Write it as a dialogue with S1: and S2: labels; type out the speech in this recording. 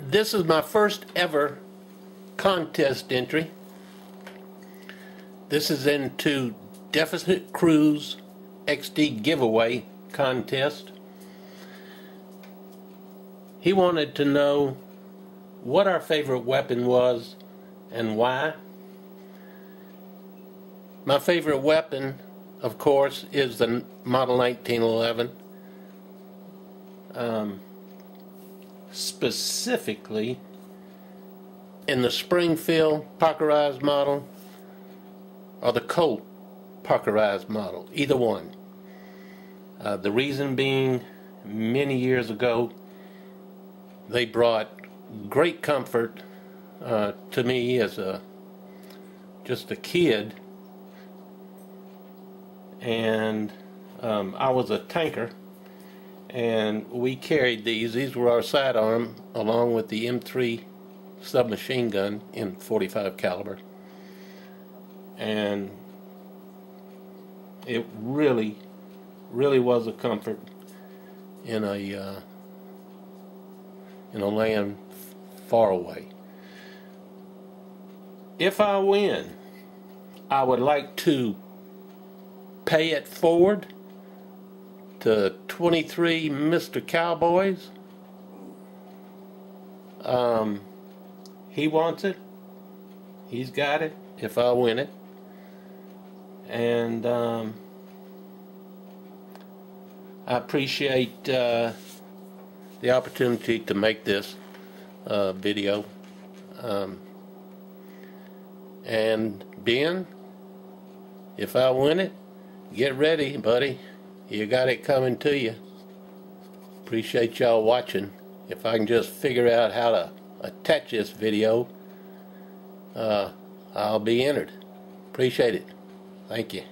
S1: this is my first ever contest entry. This is into Deficit Crew's XD giveaway contest. He wanted to know what our favorite weapon was and why. My favorite weapon, of course, is the Model 1911. Um, specifically, in the Springfield Parkerized model or the Colt Parkerized model, either one. Uh, the reason being, many years ago, they brought great comfort uh, to me as a just a kid, and um, I was a tanker, and we carried these. These were our sidearm, along with the M3 submachine gun in 45 caliber, and it really, really was a comfort in a uh, in a land far away. If I win, I would like to pay it forward to 23 Mr. Cowboys. Um, he wants it. He's got it if I win it. And um, I appreciate uh, the opportunity to make this uh, video. Um, and Ben, if I win it, get ready, buddy. You got it coming to you. Appreciate y'all watching. If I can just figure out how to attach this video, uh, I'll be entered. Appreciate it. Thank you.